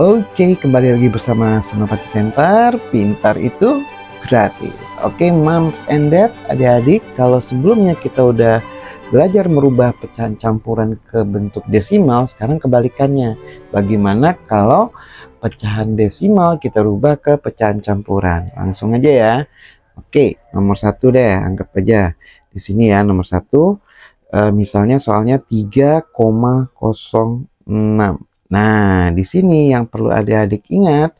Oke, kembali lagi bersama Senopati Center. Pintar itu gratis. Oke, moms and dad, adik-adik, kalau sebelumnya kita udah belajar merubah pecahan campuran ke bentuk desimal, sekarang kebalikannya. Bagaimana kalau pecahan desimal kita rubah ke pecahan campuran? Langsung aja ya. Oke, nomor satu deh, anggap aja di sini ya nomor satu. Uh, misalnya soalnya 3,06 Nah, di sini yang perlu adik-adik ingat,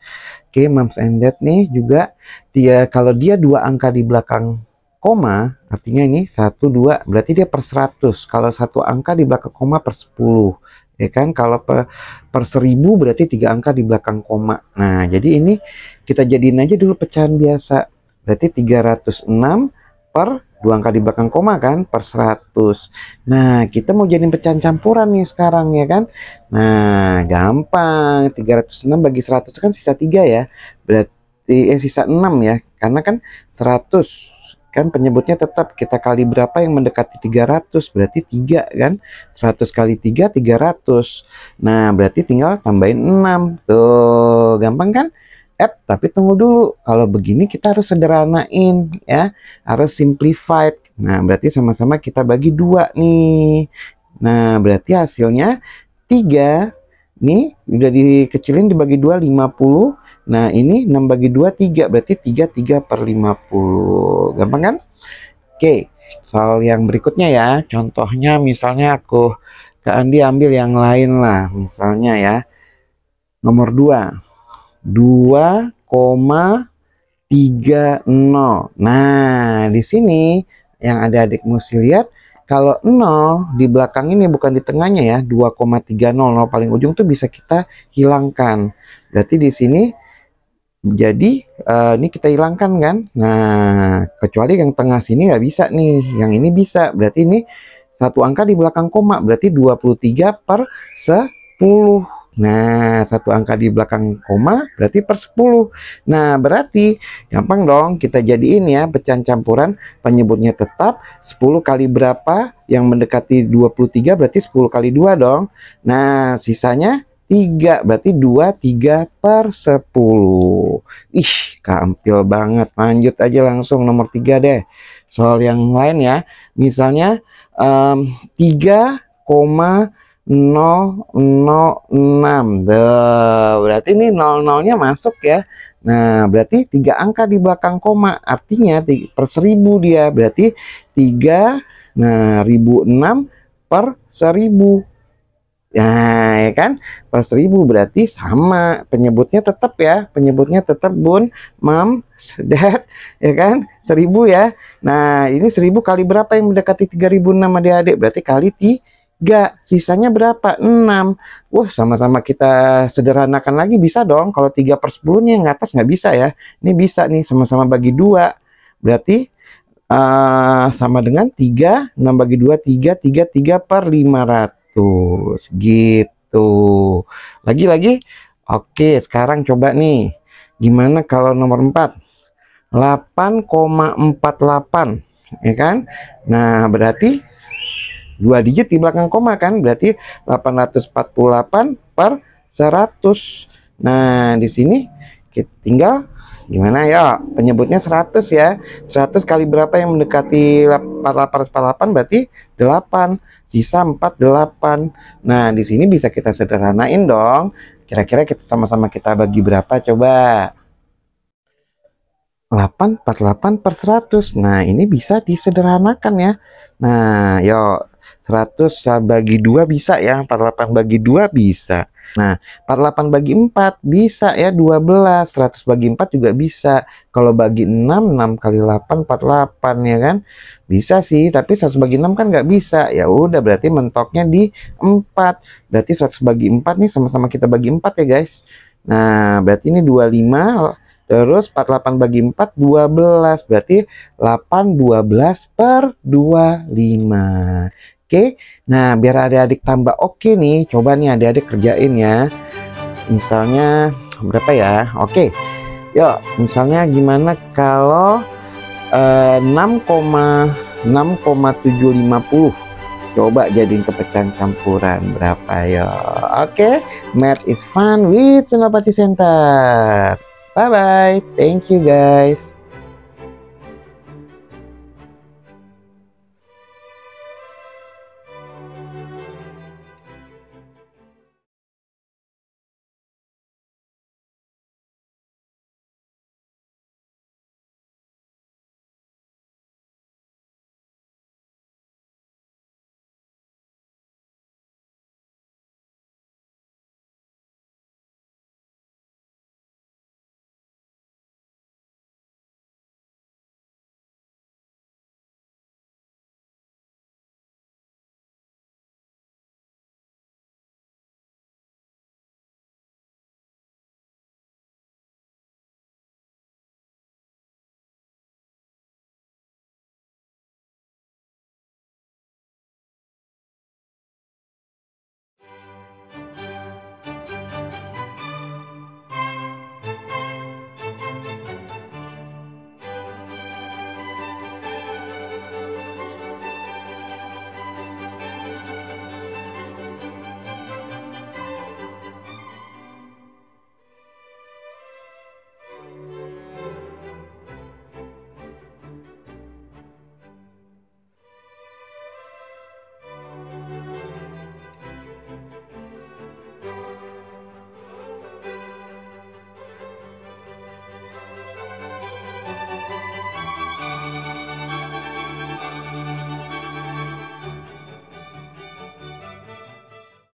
oke, okay, moms and dad nih juga dia kalau dia dua angka di belakang koma, artinya ini 1 2, berarti dia per 100. Kalau satu angka di belakang koma per 10. Ya kan? Kalau per per 1000 berarti tiga angka di belakang koma. Nah, jadi ini kita jadiin aja dulu pecahan biasa. Berarti 306 per dua angka di belakang koma kan per 100 nah kita mau jadi pecahan campuran nih sekarang ya kan? Nah gampang. 306 bagi 100 kan sisa 3 ya. Berarti eh sisa 6 ya. Karena kan 100 kan penyebutnya tetap kita kali berapa yang mendekati 300 berarti 3 kan? 100 kali 3 300 nah berarti tinggal tambahin 6 tuh gampang kan app tapi tunggu dulu. Kalau begini kita harus sederhanain ya. Harus simplified. Nah berarti sama-sama kita bagi dua nih. Nah berarti hasilnya tiga nih udah dikecilin dibagi dua 50 nah ini 6 bagi 2 3 berarti 3 3 per 50 gampang kan? Oke soal yang berikutnya ya. Contohnya misalnya aku ke Andi ambil yang lain lah. Misalnya ya nomor 2 2,30. Nah, di sini yang ada adik mesti lihat kalau 0 di belakang ini bukan di tengahnya ya, 2,30 0 paling ujung tuh bisa kita hilangkan. Berarti di sini jadi uh, ini kita hilangkan kan. Nah, kecuali yang tengah sini nggak bisa nih, yang ini bisa. Berarti ini satu angka di belakang koma, berarti 23 per 10. Nah, satu angka di belakang koma berarti per 10. Nah, berarti gampang dong kita jadiin ya pecahan campuran penyebutnya tetap 10 kali berapa yang mendekati 23 berarti 10 kali 2 dong. Nah, sisanya 3 berarti 2 3 per 10. Ih, kampil banget. Lanjut aja langsung nomor 3 deh. Soal yang lain ya. Misalnya um, 3, 006 Duh, berarti ini 00 nya masuk ya Nah berarti tiga angka di belakang koma artinya per 1000 dia berarti 3 nah 1006 per 1000 Nah, ya kan? Per 1000 berarti sama. Penyebutnya tetap ya. Penyebutnya tetap bun, mam, dad, ya kan? 1000 ya. Nah, ini 1000 kali berapa yang mendekati 3006 adik-adik? Berarti kali 3 Gak, sisanya berapa? 6. Wah, sama-sama kita sederhanakan lagi bisa dong. Kalau 3 per 10 nih yang atas nggak bisa ya. Ini bisa nih, sama-sama bagi 2. Berarti uh, sama dengan 3, 6 bagi 2, 3, 3, 3 per 500. Gitu. Lagi-lagi. Oke, sekarang coba nih. Gimana kalau nomor 4? 8,48. Ya kan? Nah, berarti dua digit di belakang koma kan berarti 848 per 100 nah di sini kita tinggal gimana ya? Penyebutnya 100 ya. 100 kali berapa yang mendekati 4848 berarti 8 sisa 48 nah di sini bisa kita sederhanain dong. Kira-kira kita sama-sama kita bagi berapa coba? 848 per 100 nah ini bisa disederhanakan ya. Nah yuk 100 bagi 2 bisa ya 48 bagi 2 bisa. Nah 48 bagi 4 bisa ya 12 100 bagi 4 juga bisa. Kalau bagi 6 6 kali 8 48 ya kan? Bisa sih tapi 100 bagi 6 kan nggak bisa. Ya udah berarti mentoknya di 4 Berarti 100 bagi 4 nih sama-sama kita bagi 4 ya guys. Nah berarti ini 25 Terus 48 bagi 4 12 berarti 8 12 per 25 Oke, nah biar adik-adik tambah oke nih, coba nih adik-adik kerjain ya. Misalnya berapa ya? Oke, yuk misalnya gimana kalau eh, 6,6,750 coba jadiin kepecahan campuran berapa ya oke? Okay? math is fun with Senopati Center. Bye bye thank you guys